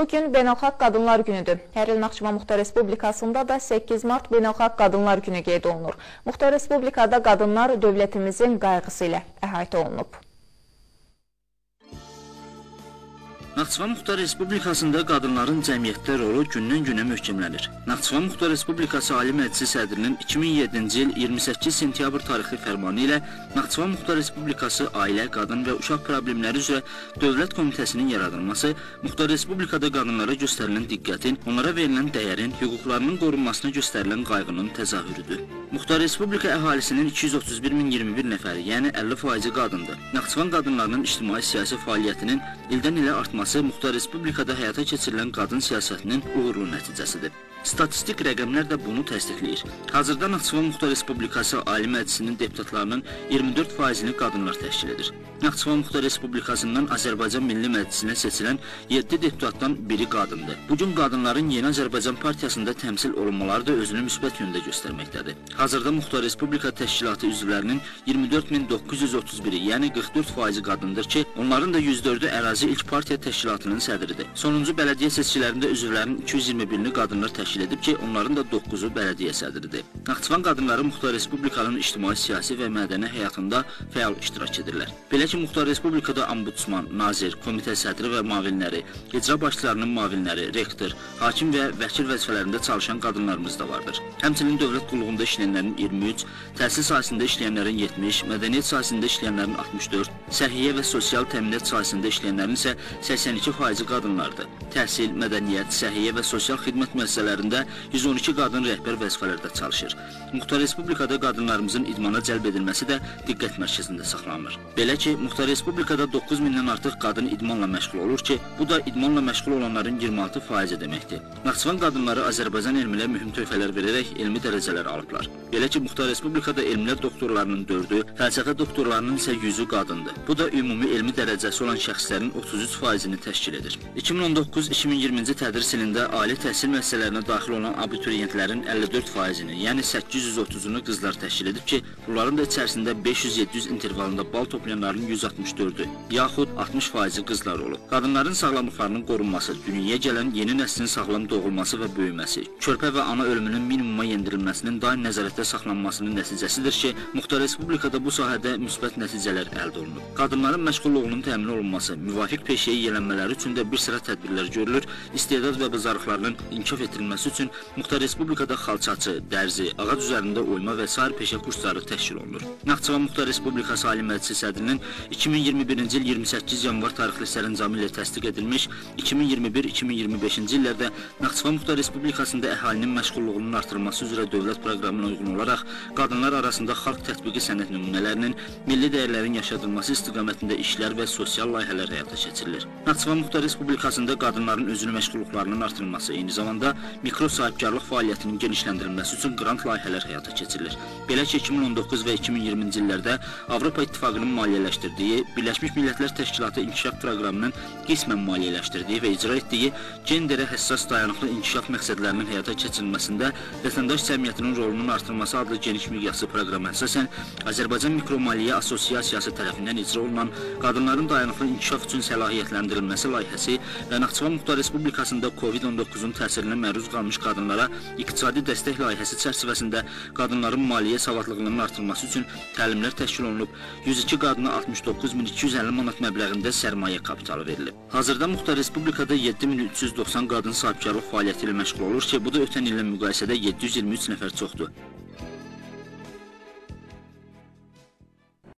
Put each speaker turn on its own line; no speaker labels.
Bugün Beynəlxalq Qadınlar Günüdür. Hər il Naxçıvan Muxtar Respublikasında da 8 mart Beynəlxalq Qadınlar Günü qeyd olunur. Muxtar Respublikada qadınlar dövlətimizin qayğısı ilə əhatə olunub.
Naxçıvan Muxtar Respublikasında qadınların cəmiyyətdə rolu gündən-günə möhkəmlənir. Naxçıvan Muxtar Respublikası Ali Məclisi sədrinin 2007-ci il 28 sentyabr tarixli fərmanı ilə Naxçıvan Muxtar Respublikası Ailə, Qadın və Uşaq Problemləri üzrə Dövlət Komitəsinin yaradılması Muxtar Respublikada qadınlara göstərilən diqqətin, onlara verilən dəyərin, hüquqlarının qorunmasına göstərilən qayğının təzahürüdür. Muxtar Respublika əhalisinin 231.021 nəfəri, yəni 50% qadındır. Naxçıvan qadınlarının ictimai-siyasi fəaliyyətinin ildən ilə artması olması Muxtar Respublikada həyata keçirilən qadın siyasətinin uğurlu nəticəsidir. Statistik rəqəmlər də bunu təsdiqləyir. Hazırda Naxçıvan Muxtar Respublikası Ali Məclisinin deputatlarının 24%-ni qadınlar təşkil edir. Naxçıvan Muxtar Respublikasından Azərbaycan Milli Məclisinə seçilən 7 deputatdan biri qadındır. Bu gün qadınların Yeni Azərbaycan Partiyasında təmsil olunmaları da özünü müsbət yöndə göstərməkdədir. Hazırda Muxtar Respublika təşkilatı üzvlərinin 24931-i, yəni 44% qadındır ki, onların da 104-ü ərazi ilk partiya təşkilatının sədridir. Sonuncu bələdiyyə seçkilərində üzvlərin 221-ni qadınlar təşkil edib ki, onların da 9-u bələdiyyə sədridir. Naxçıvan qadınları Muxtar Respublikanın ictimai, siyasi və mədəni həyatında fəal iştirak edirlər. Belə ki, Muxtar Respublikada ombudsman, nazir, komitə sədri və müavinləri, icra başçılarının müavinləri, rektor, hakim və vəkil vəzifələrində çalışan qadınlarımız da vardır. Həmçinin dövlət qulluğunda işləyənlərin 23, təhsil sahəsində işləyənlərin 70, mədəniyyət sahəsində işləyənlərin 64, səhiyyə və sosial təminat sahəsində işləyənlərin isə 82% qadınlardır. Təhsil, mədəniyyət, səhiyyə və sosial xidmət müəssisələrində 112 qadın rəhbər vəzifələrdə çalışır. Muxtar Respublikada qadınlarımızın idmana cəlb edilməsi də diqqət mərkəzində saxlanılır. Belə ki, Muxtar Respublikada 9 mindən artıq qadın idmanla məşğul olur ki, bu da idmanla məşğul olanların 26% deməkdir. Naxçıvan qadınları Azərbaycan elminə mühüm töhfələr verərək elmi dərəcələr alıblar. Belə ki, Muxtar Respublikada elmlər doktorlarının 4-ü, fəlsəfə doktorlarının isə 100-ü qadındır. Bu da ümumi elmi dərəcəsi olan şəxslərin 33%-ni təşkil edir. 2019-2020-ci tədris ilində ali təhsil müəssisələrinə daxil olan abituriyentlərin 54%-ni, yəni 830-unu qızlar təşkil edib ki, bunların da içərisində 500-700 intervalında bal toplayanların 164-ü, yaxud 60% qızlar olub. Qadınların sağlamlıqlarının qorunması, dünyaya gələn yeni nəslin sağlam doğulması və böyüməsi, körpə və ana ölümünün minimuma yendirilməsinin daim nəzarətdə saxlanmasının nəticəsidir ki, Muxtar Respublikada bu sahədə müsbət nəticələr əldə olunub. Qadınların məşğulluğunun təmin olunması, müvafiq peşəyə yiyələnmələri üçün də bir sıra tədbirlər görülür. İstedad və bacarıqlarının inkişaf etdirilməsi üçün Muxtar Respublikada xalçaçı, dərzi, ağac üzərində oyma və sair peşə kursları təşkil olunur. Naxçıvan Muxtar Respublikası Ali Məclisi sədrinin 2021-ci il 28 yanvar tarixli sərəncamı ilə təsdiq edilmiş 2021-2025-ci illərdə Naxçıvan Muxtar Respublikasında əhalinin məşğulluğunun artırılması üzrə dövlət proqramına uyğun olaraq qadınlar arasında xalq tətbiqi sənəd nümunələrinin milli dəyərlərin yaşadılması istiqamətində işlər və sosial layihələr həyata keçirilir. Naxçıvan Muxtar Respublikasında qadınların özünü məşğulluqlarının artırılması, eyni zamanda mikro sahibkarlıq fəaliyyətinin genişləndirilməsi üçün qrant layihələr həyata keçirilir. Belə ki, 2019 və 2020-ci illərdə Avropa İttifaqının maliyyələşdirdiyi Birləşmiş Millətlər Təşkilatı İnkişaf Proqramının qismən maliyyələşdirdiyi və icra etdiyi genderə həssas dayanıqlı inkişaf məqsədlərinin həyata keçirilməsində vətəndaş cəmiyyətinin rolunun artırılması adlı geniş miqyaslı proqrama əsasən Azərbaycan Mikromaliyyə Assosiasiyası tərəfindən icra olunan qadınların dayanıqlı inkişaf üçün səlahiyyətləndirilməsi layihəsi və Naxçıvan Muxtar Respublikasında COVID-19-un təsirinə məruz qalmış qadınlara iqtisadi dəstək layihəsi çərçivəsində qadınların maliyyə savadlığının artırılması üçün təlimlər təşkil olunub. 102 qadına 60 69250 manat məbləğində sərmayə kapitalı verilib. Hazırda Muxtar Respublikada 7390 qadın sahibkarlıq fəaliyyəti ilə məşğul olur ki, bu da ötən illə müqayisədə 723 nəfər çoxdur.